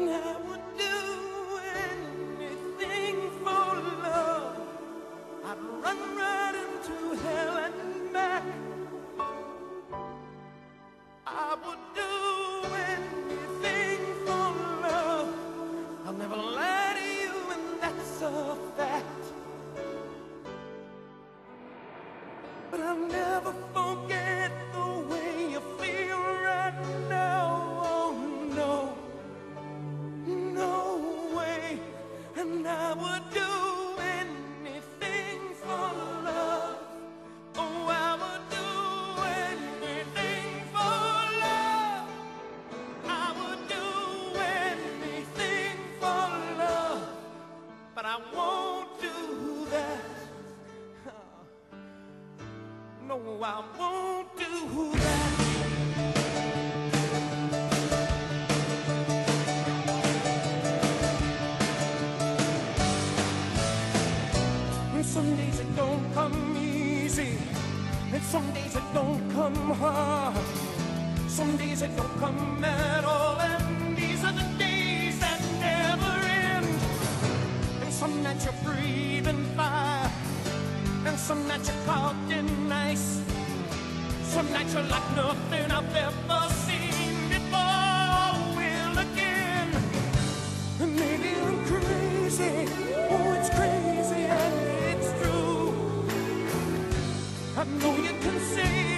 and I would I won't do that. Some days it don't come easy, and some days it don't come hard. Some days it don't come at all. connection like nothing I've ever seen before. Will again, maybe I'm crazy. Oh, it's crazy and it's true. I know you can see.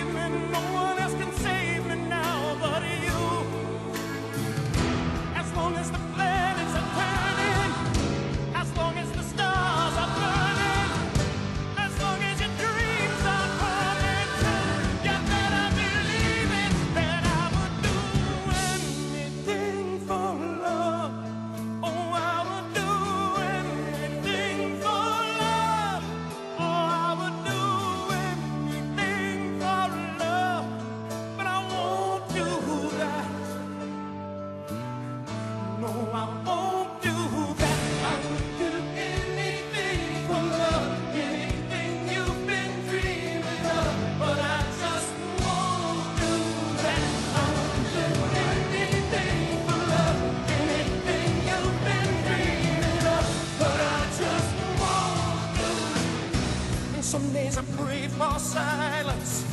for silence,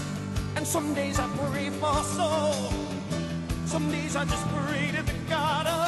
and some days I pray for soul. Some days I just pray to the God of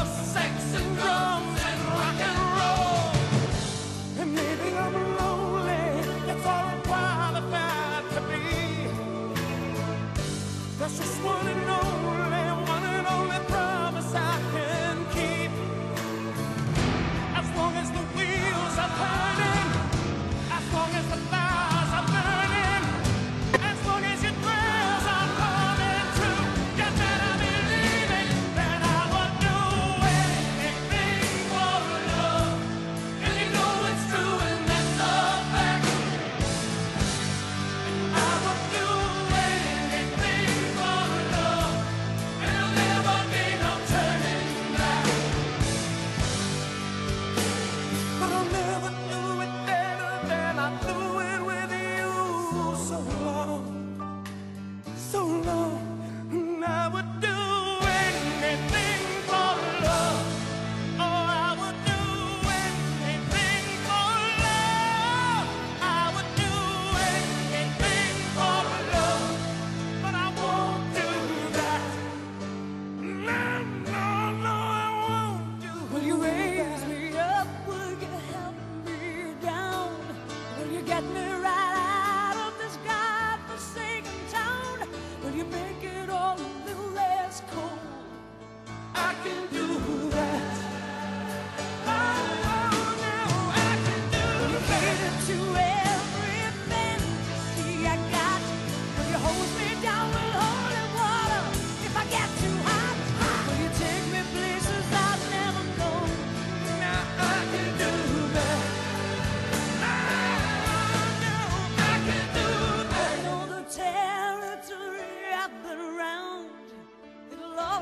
It's cold.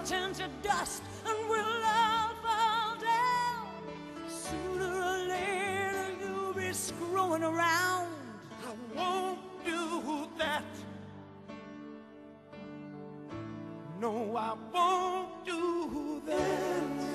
turn to dust and we'll all fall down. Sooner or later you'll be screwing around. I won't do that. No, I won't do that.